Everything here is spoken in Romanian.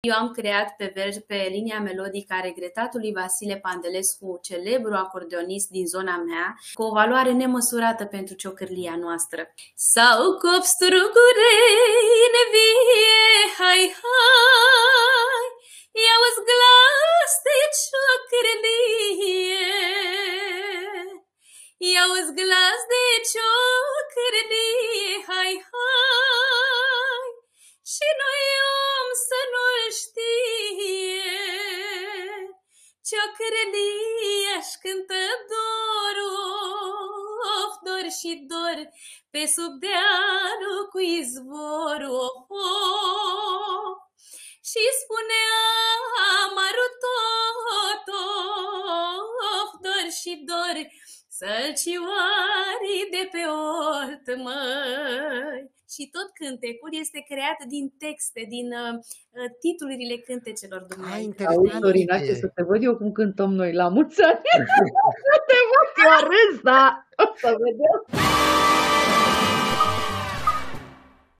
Eu am creat pe, ver- pe linia melodică a regretatului Vasile Pandelescu, celebru acordeonist din zona mea, cu o valoare nemăsurată pentru ciocârlia noastră. Sau cop strugurei nevie, hai, hai, ia-uți glas de ciocârlie, ia-uți glas de ciocârlie, Ciocârlie-și cântă dorul, of, dor și dor, pe sub dealul cu izvorul, oh, oh. Și spune amarul tot, of, dor și dor, Sălcioarii de pe ort, măi! Și tot cântecul este creat din texte, din uh, uh titlurile cântecelor Ai, dumneavoastră. interesant. Auzi, Dorina, ce să te văd eu cum cântăm noi la mulți ani. să te văd eu râs, da? O să vedem.